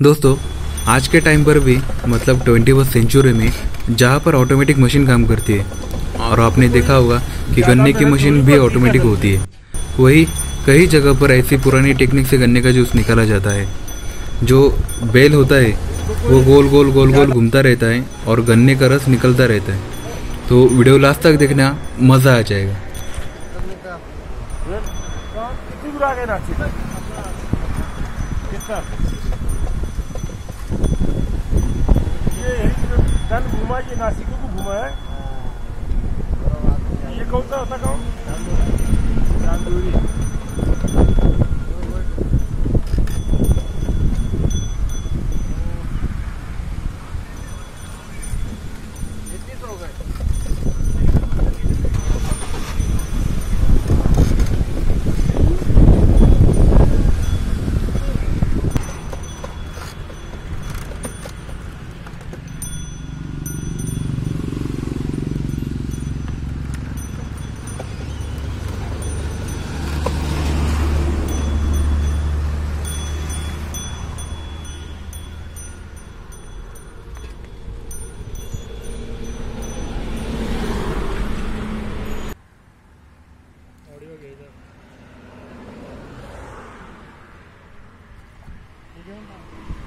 दोस्तों, आज के टाइम पर भी मतलब ट्वेंटी फ़र्स्ट सेंचुरी में, जहाँ पर ऑटोमेटिक मशीन काम करती है। और आपने देखा होगा कि गन्ने की मशीन भी ऑटोमेटिक होती है। वही, कई जगह पर ऐसी पुरानी टेक्निक से गन्ने का जूस निकाला जाता है। जो बेल होता है, वो गोल गोल गोल गोल घूमता रहता है और गन्ने का रस निकलता रहता है। तो वीडियो लास्ट तक देखना, मज़ा आ जाएगा। कितना ये कल घुमा ये नासिक को घुमा है ये कौन सा होता गाँव Biliyorum ben.